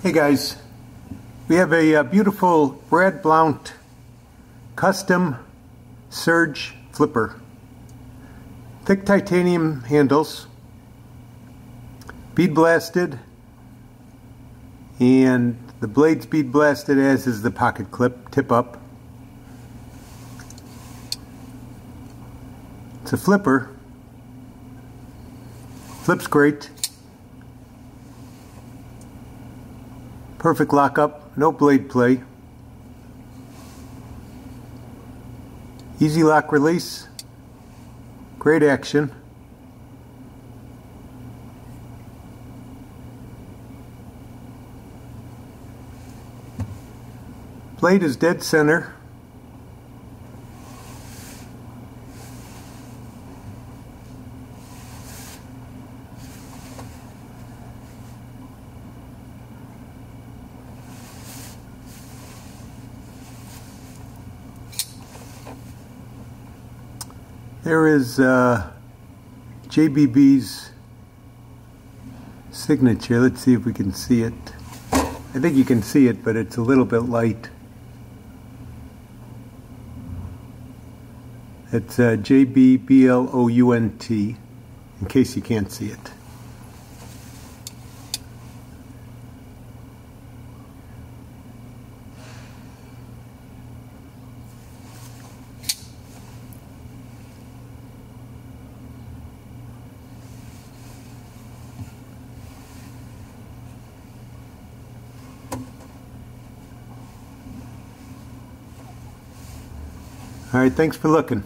Hey guys, we have a, uh, beautiful Brad Blount custom surge flipper. Thick titanium handles, bead blasted, and the blade's bead blasted as is the pocket clip, tip up. It's a flipper, flips great. Perfect lockup, no blade play. Easy lock release, great action. Blade is dead center. There is uh, JBB's signature. Let's see if we can see it. I think you can see it, but it's a little bit light. It's uh, J-B-B-L-O-U-N-T, in case you can't see it. All right, thanks for looking.